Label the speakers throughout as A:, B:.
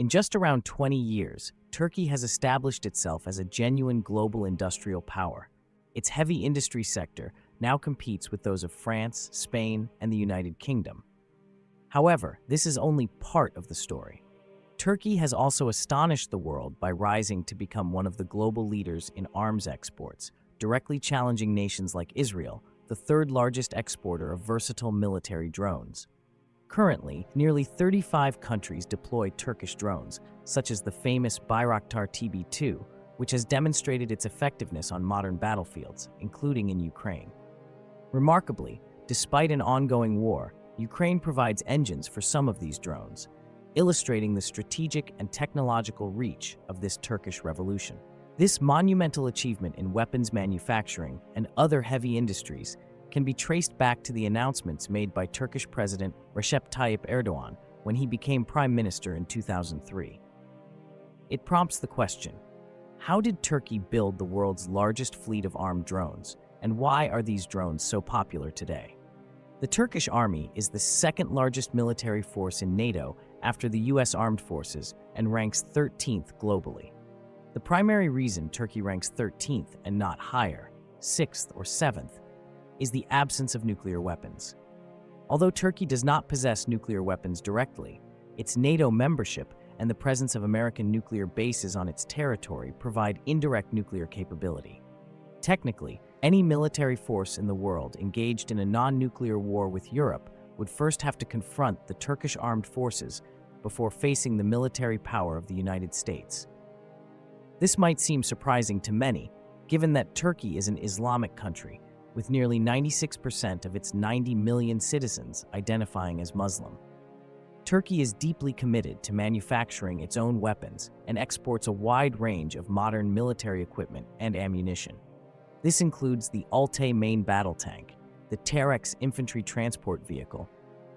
A: In just around 20 years, Turkey has established itself as a genuine global industrial power. Its heavy industry sector now competes with those of France, Spain, and the United Kingdom. However, this is only part of the story. Turkey has also astonished the world by rising to become one of the global leaders in arms exports, directly challenging nations like Israel, the third largest exporter of versatile military drones. Currently, nearly 35 countries deploy Turkish drones, such as the famous Bayraktar TB2, which has demonstrated its effectiveness on modern battlefields, including in Ukraine. Remarkably, despite an ongoing war, Ukraine provides engines for some of these drones, illustrating the strategic and technological reach of this Turkish revolution. This monumental achievement in weapons manufacturing and other heavy industries can be traced back to the announcements made by Turkish President Recep Tayyip Erdogan when he became prime minister in 2003. It prompts the question, how did Turkey build the world's largest fleet of armed drones, and why are these drones so popular today? The Turkish army is the second largest military force in NATO after the US Armed Forces and ranks 13th globally. The primary reason Turkey ranks 13th and not higher, 6th or 7th, is the absence of nuclear weapons. Although Turkey does not possess nuclear weapons directly, its NATO membership and the presence of American nuclear bases on its territory provide indirect nuclear capability. Technically, any military force in the world engaged in a non-nuclear war with Europe would first have to confront the Turkish armed forces before facing the military power of the United States. This might seem surprising to many, given that Turkey is an Islamic country, with nearly 96% of its 90 million citizens identifying as Muslim. Turkey is deeply committed to manufacturing its own weapons and exports a wide range of modern military equipment and ammunition. This includes the Altay main battle tank, the Terex infantry transport vehicle,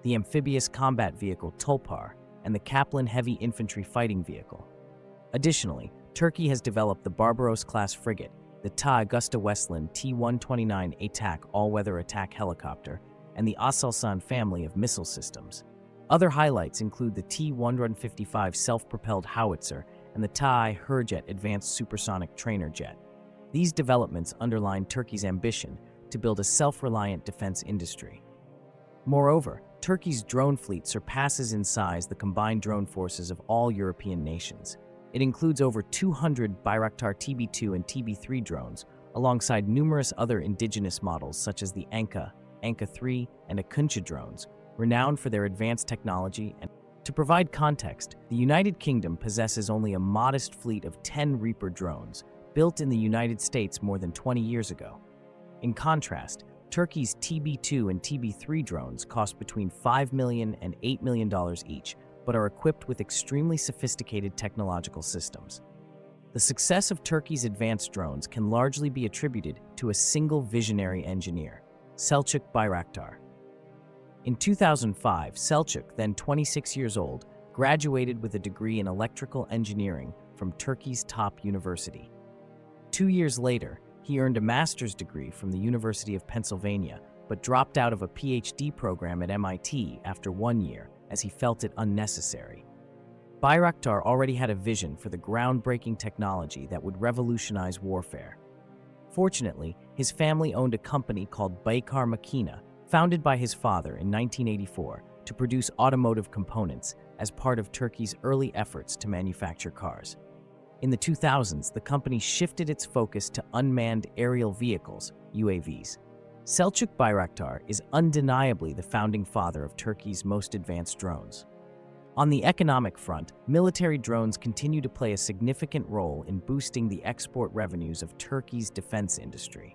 A: the amphibious combat vehicle Tulpar, and the Kaplan heavy infantry fighting vehicle. Additionally, Turkey has developed the Barbaros-class frigate, the Ta AgustaWestland T-129 ATAC all-weather attack helicopter, and the Aselsan family of missile systems. Other highlights include the T-155 self-propelled howitzer and the TAI Hurjet advanced supersonic trainer jet. These developments underline Turkey's ambition to build a self-reliant defense industry. Moreover, Turkey's drone fleet surpasses in size the combined drone forces of all European nations. It includes over 200 Bayraktar TB2 and TB3 drones, alongside numerous other indigenous models such as the Anka, Anka 3, and Akinci drones, renowned for their advanced technology and to provide context, the United Kingdom possesses only a modest fleet of 10 Reaper drones, built in the United States more than 20 years ago. In contrast, Turkey's TB2 and TB3 drones cost between $5 million and $8 million each, but are equipped with extremely sophisticated technological systems. The success of Turkey's advanced drones can largely be attributed to a single visionary engineer, Selçuk Bayraktar. In 2005, Selçuk, then 26 years old, graduated with a degree in electrical engineering from Turkey's top university. Two years later, he earned a master's degree from the University of Pennsylvania, but dropped out of a PhD program at MIT after one year as he felt it unnecessary. Bayraktar already had a vision for the groundbreaking technology that would revolutionize warfare. Fortunately, his family owned a company called Baykar Makina, founded by his father in 1984 to produce automotive components as part of Turkey's early efforts to manufacture cars. In the 2000s, the company shifted its focus to unmanned aerial vehicles, UAVs. Selçuk Bayraktar is undeniably the founding father of Turkey's most advanced drones. On the economic front, military drones continue to play a significant role in boosting the export revenues of Turkey's defense industry.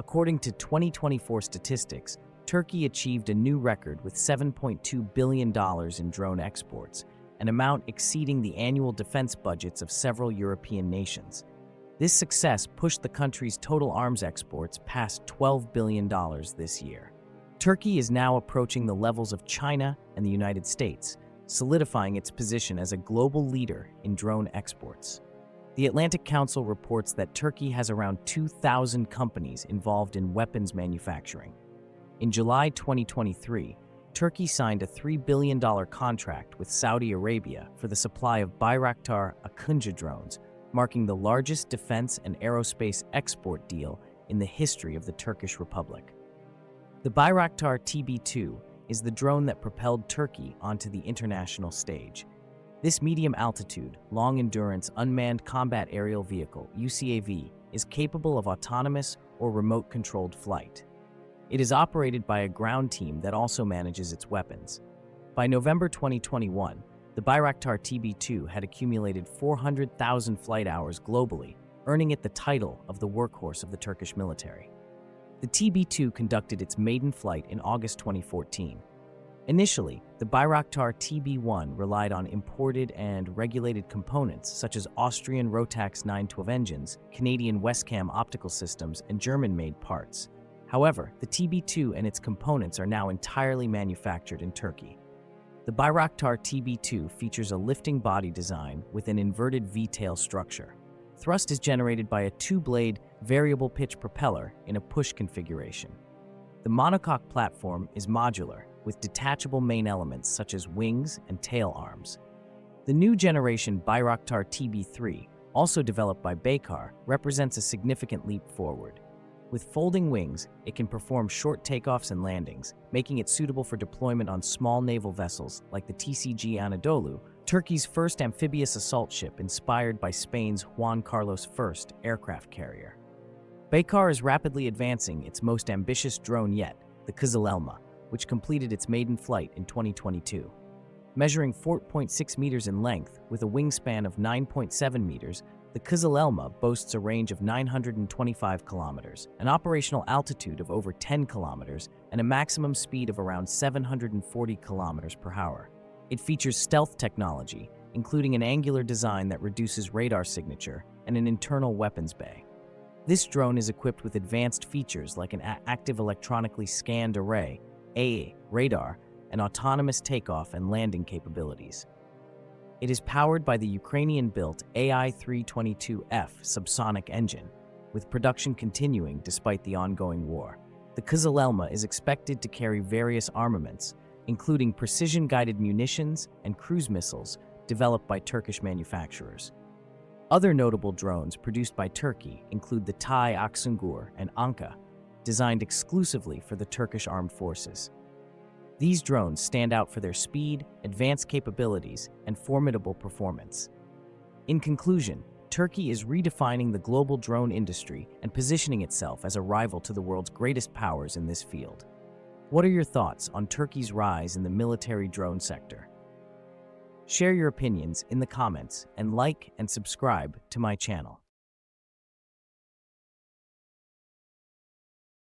A: According to 2024 statistics, Turkey achieved a new record with $7.2 billion in drone exports, an amount exceeding the annual defense budgets of several European nations. This success pushed the country's total arms exports past $12 billion this year. Turkey is now approaching the levels of China and the United States, solidifying its position as a global leader in drone exports. The Atlantic Council reports that Turkey has around 2,000 companies involved in weapons manufacturing. In July 2023, Turkey signed a $3 billion contract with Saudi Arabia for the supply of Bayraktar Akinci drones, marking the largest defense and aerospace export deal in the history of the Turkish Republic. The Bayraktar TB2 is the drone that propelled Turkey onto the international stage. This medium altitude, long endurance unmanned combat aerial vehicle, UCAV, is capable of autonomous or remote controlled flight. It is operated by a ground team that also manages its weapons. By November 2021, the Bayraktar TB2 had accumulated 400,000 flight hours globally, earning it the title of the workhorse of the Turkish military. The TB2 conducted its maiden flight in August 2014. Initially, the Bayraktar TB1 relied on imported and regulated components such as Austrian Rotax 912 engines, Canadian WESCAM optical systems, and German-made parts. However, the TB2 and its components are now entirely manufactured in Turkey. The Bayraktar TB2 features a lifting body design with an inverted V-tail structure. Thrust is generated by a two-blade, variable pitch propeller in a push configuration. The monocoque platform is modular, with detachable main elements such as wings and tail arms. The new generation Bayraktar TB3, also developed by Baykar, represents a significant leap forward. With folding wings, it can perform short takeoffs and landings, making it suitable for deployment on small naval vessels like the TCG Anadolu, Turkey's first amphibious assault ship inspired by Spain's Juan Carlos I aircraft carrier. Baykar is rapidly advancing its most ambitious drone yet, the Kızıl Elma, which completed its maiden flight in 2022. Measuring 4.6 meters in length with a wingspan of 9.7 meters, the Kızıl boasts a range of 925 kilometers, an operational altitude of over 10 kilometers, and a maximum speed of around 740 kilometers per hour. It features stealth technology, including an angular design that reduces radar signature and an internal weapons bay. This drone is equipped with advanced features like an active electronically scanned array, AA, radar, and autonomous takeoff and landing capabilities. It is powered by the Ukrainian-built AI-322F subsonic engine, with production continuing despite the ongoing war. The Kızıl Elma is expected to carry various armaments, including precision-guided munitions and cruise missiles developed by Turkish manufacturers. Other notable drones produced by Turkey include the TAI Aksungur and Anka, designed exclusively for the Turkish armed forces. These drones stand out for their speed, advanced capabilities, and formidable performance. In conclusion, Turkey is redefining the global drone industry and positioning itself as a rival to the world's greatest powers in this field. What are your thoughts on Turkey's rise in the military drone sector? Share your opinions in the comments and like and subscribe to my channel.